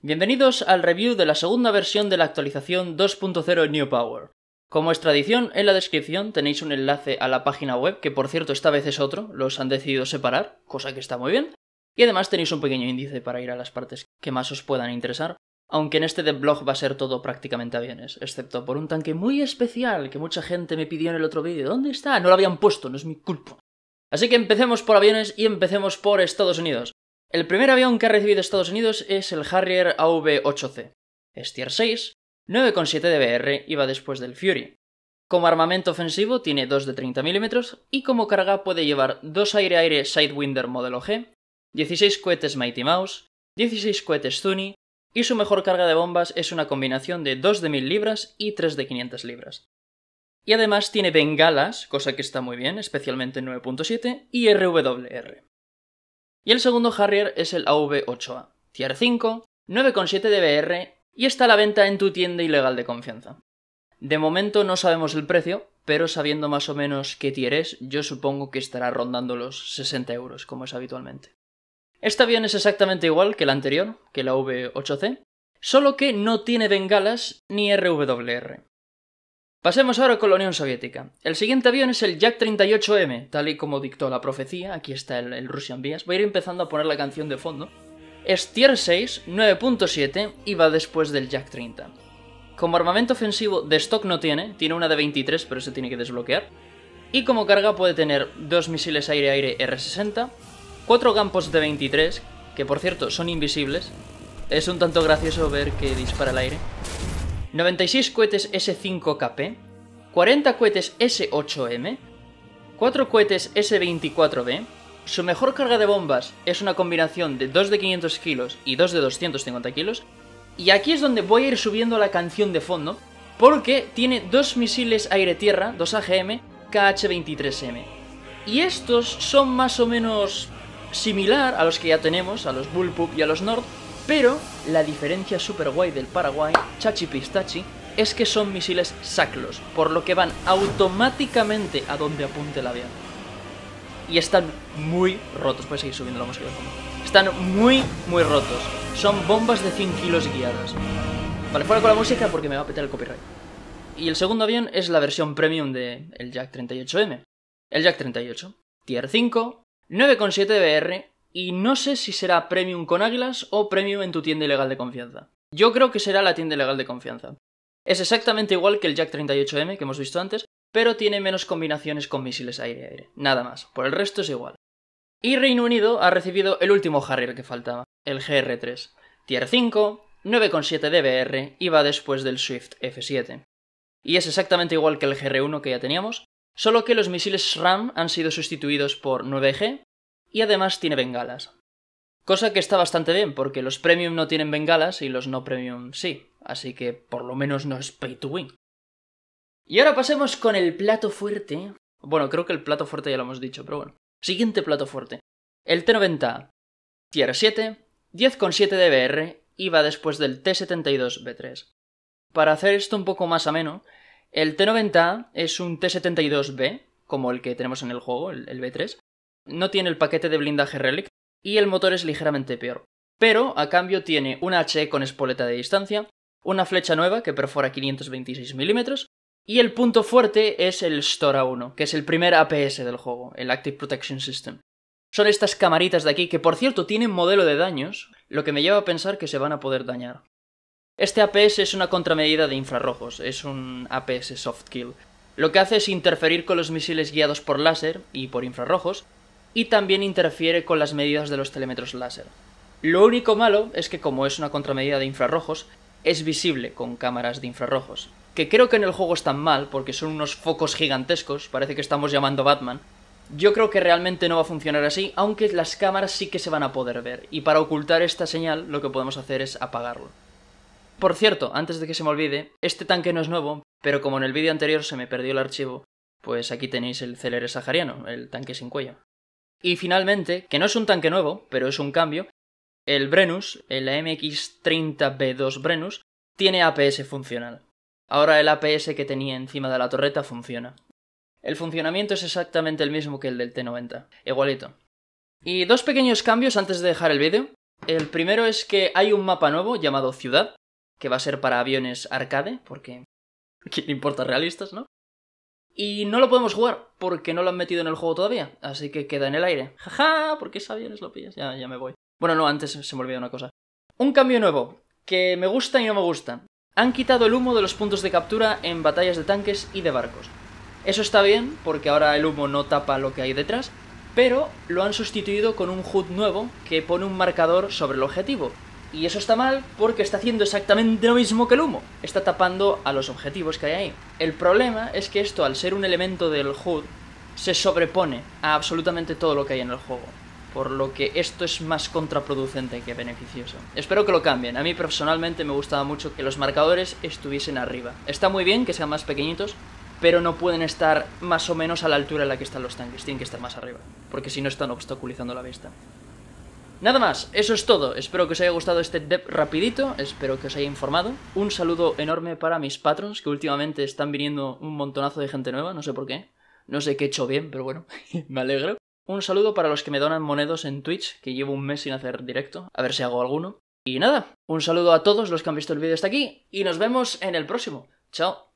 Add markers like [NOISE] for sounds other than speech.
Bienvenidos al review de la segunda versión de la actualización 2.0 New Power. Como es tradición, en la descripción tenéis un enlace a la página web, que por cierto esta vez es otro, los han decidido separar, cosa que está muy bien, y además tenéis un pequeño índice para ir a las partes que más os puedan interesar, aunque en este de blog va a ser todo prácticamente aviones, excepto por un tanque muy especial que mucha gente me pidió en el otro vídeo. ¿Dónde está? No lo habían puesto, no es mi culpa. Así que empecemos por aviones y empecemos por Estados Unidos. El primer avión que ha recibido Estados Unidos es el Harrier AV-8C. Es tier 6, 9,7 de BR y va después del Fury. Como armamento ofensivo tiene 2 de 30 mm y como carga puede llevar 2 aire-aire Sidewinder modelo G, 16 cohetes Mighty Mouse, 16 cohetes Zuni y su mejor carga de bombas es una combinación de 2 de 1000 libras y 3 de 500 libras. Y además tiene bengalas, cosa que está muy bien, especialmente en 9.7, y RWR. Y el segundo Harrier es el AV8A, Tier 5, 9,7 de y está a la venta en tu tienda ilegal de confianza. De momento no sabemos el precio, pero sabiendo más o menos qué tier es, yo supongo que estará rondando los 60 euros, como es habitualmente. Este avión es exactamente igual que el anterior, que el AV8C, solo que no tiene bengalas ni RWR. Pasemos ahora con la Unión Soviética. El siguiente avión es el Yak 38M, tal y como dictó la profecía. Aquí está el, Russian Bias. Voy a ir empezando a poner la canción de fondo. Es Tier 6, 9.7 y va después del Yak 30. Como armamento ofensivo de stock no tiene, tiene una de 23 pero se tiene que desbloquear. Y como carga puede tener dos misiles aire-aire R60, cuatro campos de 23, que por cierto son invisibles. Es un tanto gracioso ver que dispara el aire 96 cohetes S5KP, 40 cohetes S8M, 4 cohetes S24B, su mejor carga de bombas es una combinación de 2 de 500 kilos y 2 de 250 kilos, y aquí es donde voy a ir subiendo la canción de fondo, porque tiene dos misiles aire-tierra, 2 AGM, KH-23M. Y estos son más o menos similar a los que ya tenemos, a los Bullpup y a los Nord, pero la diferencia super guay del Paraguay, Chachi Pistachi, es que son misiles saclos, por lo que van automáticamente a donde apunte el avión. Y están muy rotos, puedes seguir subiendo la música de. Están muy, muy rotos. Son bombas de 100 kilos guiadas. Vale, fuera con la música porque me va a petar el copyright. Y el segundo avión es la versión premium del el Jack 38M. El Jack 38. Tier 5, 9,7 BR y no sé si será premium con águilas o premium en tu tienda ilegal de confianza. Yo creo que será la tienda ilegal de confianza. Es exactamente igual que el Jack 38M que hemos visto antes, pero tiene menos combinaciones con misiles aire-aire. Nada más. Por el resto es igual. Y Reino Unido ha recibido el último Harrier que faltaba, el GR3. Tier 5, 9,7 dBr y va después del Swift F7. Y es exactamente igual que el GR1 que ya teníamos, solo que los misiles SRAM han sido sustituidos por 9G y además tiene bengalas. Cosa que está bastante bien, porque los premium no tienen bengalas y los no premium sí, así que por lo menos no es pay to win. Y ahora pasemos con el plato fuerte. Bueno, creo que el plato fuerte ya lo hemos dicho, pero bueno. Siguiente plato fuerte. El T90 Tier 7, 10,7 dBr y va después del T72B3. Para hacer esto un poco más ameno, el T90 es un T72B, como el que tenemos en el juego, el B3, no tiene el paquete de blindaje Relic y el motor es ligeramente peor. Pero, a cambio, tiene una HE con espoleta de distancia, una flecha nueva que perfora 526 milímetros, y el punto fuerte es el Stora 1, que es el primer APS del juego, el Active Protection System. Son estas camaritas de aquí que, por cierto, tienen modelo de daños, lo que me lleva a pensar que se van a poder dañar. Este APS es una contramedida de infrarrojos, es un APS soft kill. Lo que hace es interferir con los misiles guiados por láser y por infrarrojos, y también interfiere con las medidas de los telémetros láser. Lo único malo es que como es una contramedida de infrarrojos, es visible con cámaras de infrarrojos, que creo que en el juego están mal porque son unos focos gigantescos, parece que estamos llamando Batman. Yo creo que realmente no va a funcionar así, aunque las cámaras sí que se van a poder ver, y para ocultar esta señal lo que podemos hacer es apagarlo. Por cierto, antes de que se me olvide, este tanque no es nuevo, pero como en el vídeo anterior se me perdió el archivo, pues aquí tenéis el Celere sahariano, el tanque sin cuello. Y finalmente, que no es un tanque nuevo, pero es un cambio, el Brenus, el MX-30B2 Brenus, tiene APS funcional. Ahora el APS que tenía encima de la torreta funciona. El funcionamiento es exactamente el mismo que el del T90, igualito. Y dos pequeños cambios antes de dejar el vídeo. El primero es que hay un mapa nuevo llamado Ciudad, que va a ser para aviones arcade, porque... [LAUGHS] ¿Quién importa realistas, no? Y no lo podemos jugar, porque no lo han metido en el juego todavía, así que queda en el aire. Jaja, porque es aviones lo pillas, ya, ya me voy. Bueno, no, antes se me olvidó una cosa. Un cambio nuevo, que me gusta y no me gusta. Han quitado el humo de los puntos de captura en batallas de tanques y de barcos. Eso está bien, porque ahora el humo no tapa lo que hay detrás, pero lo han sustituido con un HUD nuevo que pone un marcador sobre el objetivo. Y eso está mal porque está haciendo exactamente lo mismo que el humo. Está tapando a los objetivos que hay ahí. El problema es que esto, al ser un elemento del HUD, se sobrepone a absolutamente todo lo que hay en el juego. Por lo que esto es más contraproducente que beneficioso. Espero que lo cambien. A mí personalmente me gustaba mucho que los marcadores estuviesen arriba. Está muy bien que sean más pequeñitos, pero no pueden estar más o menos a la altura en la que están los tanques, tienen que estar más arriba, porque si no están obstaculizando la vista. Nada más, eso es todo. Espero que os haya gustado este dev rapidito, espero que os haya informado. Un saludo enorme para mis patrons, que últimamente están viniendo un montonazo de gente nueva, no sé por qué. No sé qué he hecho bien, pero bueno, [LAUGHS] me alegro. Un saludo para los que me donan monedos en Twitch, que llevo un mes sin hacer directo, a ver si hago alguno. Y nada, un saludo a todos los que han visto el vídeo hasta aquí, y nos vemos en el próximo. Chao.